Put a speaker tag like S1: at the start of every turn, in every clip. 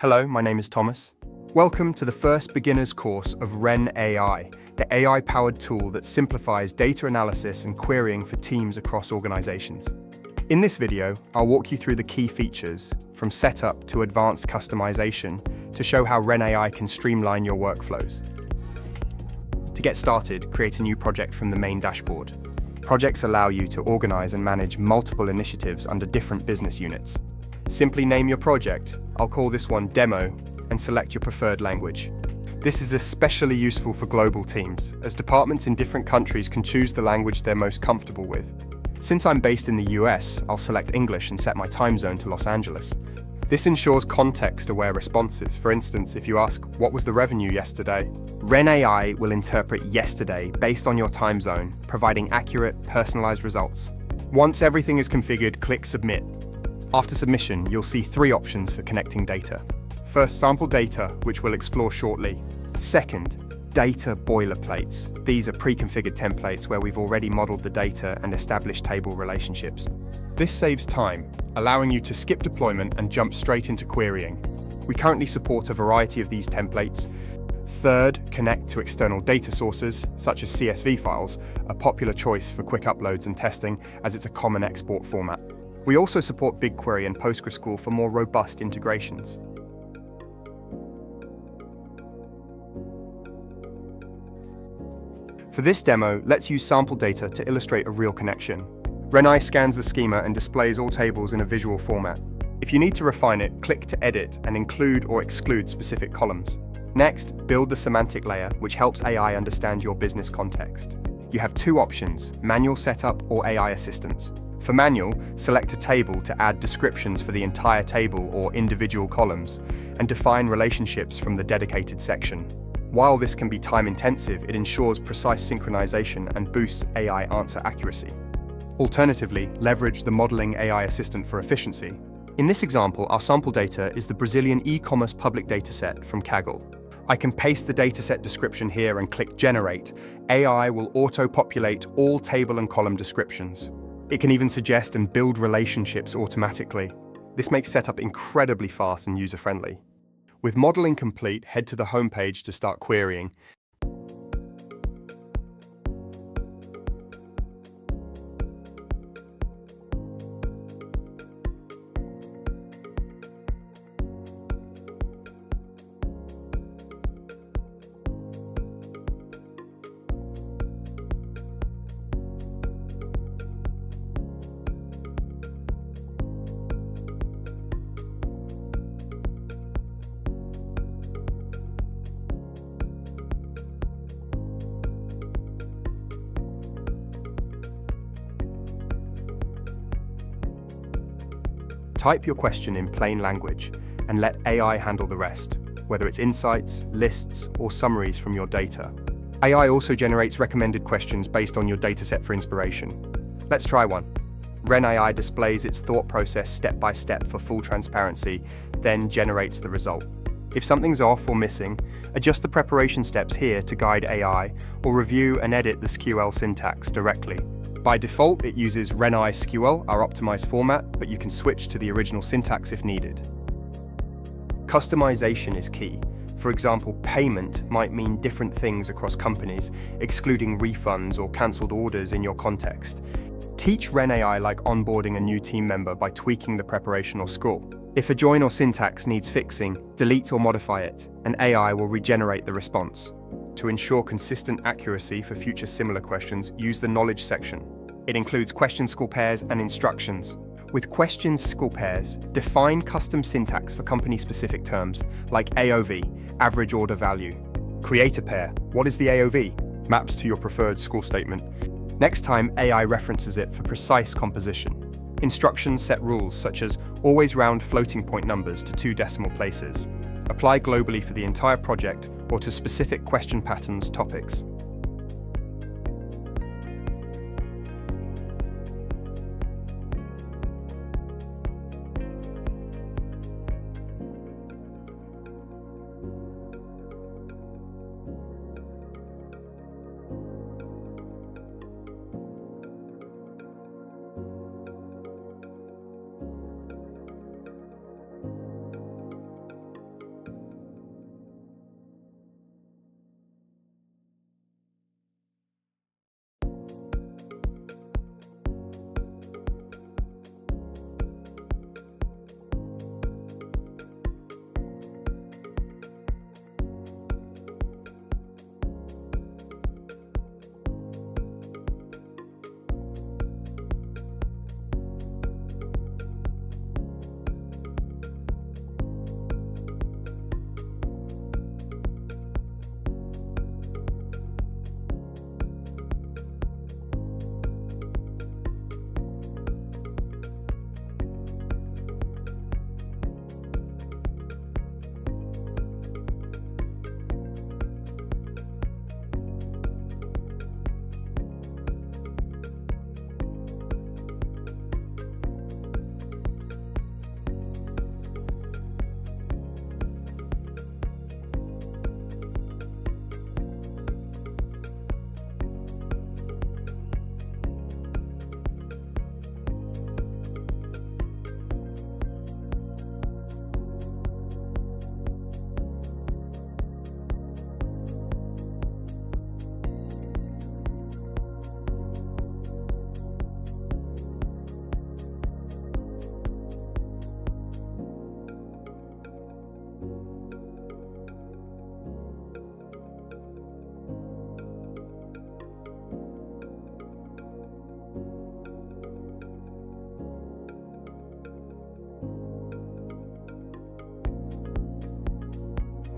S1: Hello, my name is Thomas. Welcome to the first beginner's course of Wren AI, the AI-powered tool that simplifies data analysis and querying for teams across organizations. In this video, I'll walk you through the key features, from setup to advanced customization, to show how Wren AI can streamline your workflows. To get started, create a new project from the main dashboard. Projects allow you to organize and manage multiple initiatives under different business units. Simply name your project, I'll call this one Demo, and select your preferred language. This is especially useful for global teams, as departments in different countries can choose the language they're most comfortable with. Since I'm based in the US, I'll select English and set my time zone to Los Angeles. This ensures context-aware responses. For instance, if you ask, what was the revenue yesterday? Wren AI will interpret yesterday based on your time zone, providing accurate, personalized results. Once everything is configured, click Submit, after submission, you'll see three options for connecting data. First, sample data, which we'll explore shortly. Second, data boilerplates. These are pre-configured templates where we've already modeled the data and established table relationships. This saves time, allowing you to skip deployment and jump straight into querying. We currently support a variety of these templates. Third, connect to external data sources, such as CSV files, a popular choice for quick uploads and testing as it's a common export format. We also support BigQuery and PostgreSQL for more robust integrations. For this demo, let's use sample data to illustrate a real connection. WrenAI scans the schema and displays all tables in a visual format. If you need to refine it, click to edit and include or exclude specific columns. Next, build the semantic layer, which helps AI understand your business context. You have two options, manual setup or AI assistance. For manual, select a table to add descriptions for the entire table or individual columns, and define relationships from the dedicated section. While this can be time-intensive, it ensures precise synchronization and boosts AI answer accuracy. Alternatively, leverage the Modeling AI Assistant for efficiency. In this example, our sample data is the Brazilian e-commerce public dataset from Kaggle. I can paste the dataset description here and click Generate. AI will auto-populate all table and column descriptions. It can even suggest and build relationships automatically. This makes setup incredibly fast and user-friendly. With modeling complete, head to the homepage to start querying. Type your question in plain language and let AI handle the rest, whether it's insights, lists, or summaries from your data. AI also generates recommended questions based on your dataset for inspiration. Let's try one. WrenAI displays its thought process step by step for full transparency, then generates the result. If something's off or missing, adjust the preparation steps here to guide AI, or review and edit the SQL syntax directly. By default, it uses WrenAI SQL, our optimized format, but you can switch to the original syntax if needed. Customization is key. For example, payment might mean different things across companies, excluding refunds or cancelled orders in your context. Teach WrenAI like onboarding a new team member by tweaking the preparation or score. If a join or syntax needs fixing, delete or modify it, and AI will regenerate the response. To ensure consistent accuracy for future similar questions, use the knowledge section. It includes question SQL pairs and instructions. With question SQL pairs, define custom syntax for company-specific terms, like AOV, average order value. Create a pair. What is the AOV? Maps to your preferred SQL statement. Next time, AI references it for precise composition. Instructions set rules such as always round floating point numbers to two decimal places. Apply globally for the entire project or to specific question patterns topics.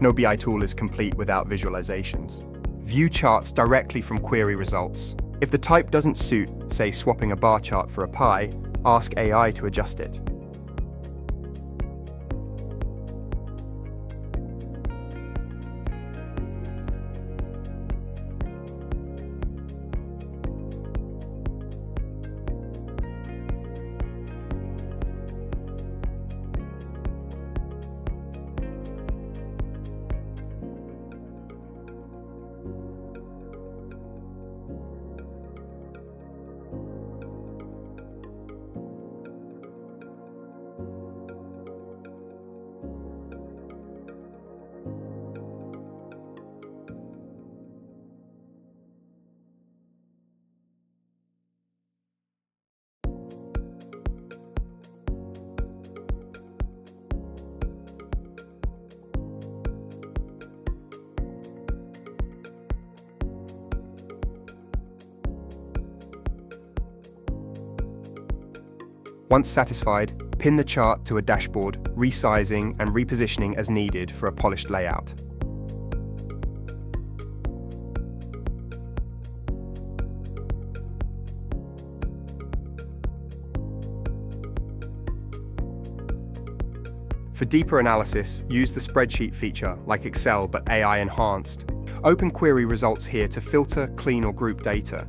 S1: No BI tool is complete without visualizations. View charts directly from query results. If the type doesn't suit, say swapping a bar chart for a pie, ask AI to adjust it. Once satisfied, pin the chart to a dashboard, resizing and repositioning as needed for a polished layout. For deeper analysis, use the spreadsheet feature like Excel but AI enhanced. Open query results here to filter, clean or group data,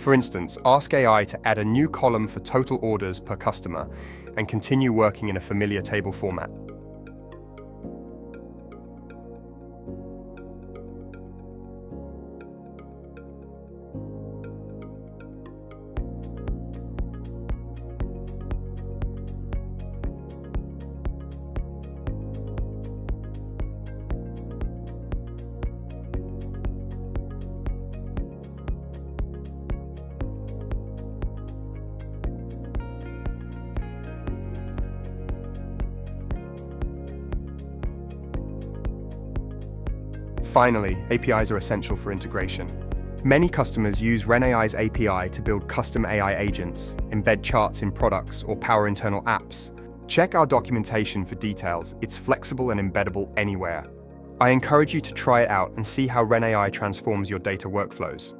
S1: For instance, ask AI to add a new column for total orders per customer and continue working in a familiar table format. Finally, APIs are essential for integration. Many customers use WrenAI's API to build custom AI agents, embed charts in products, or power internal apps. Check our documentation for details. It's flexible and embeddable anywhere. I encourage you to try it out and see how WrenAI transforms your data workflows.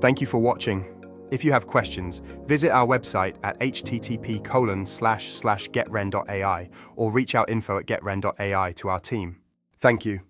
S1: Thank you for watching. If you have questions, visit our website at http colon slash slash getwren.ai or reach out info at getwren.ai to our team. Thank you.